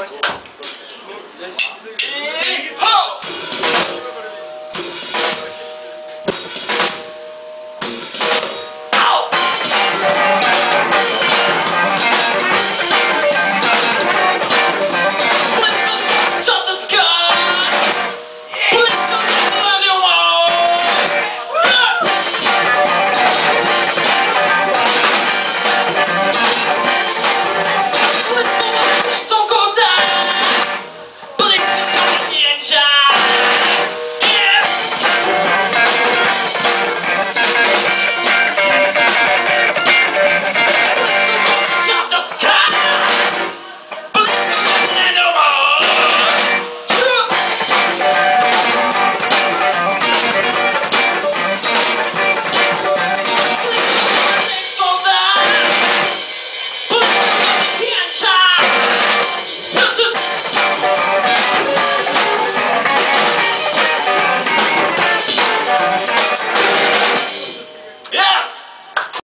E... Ho!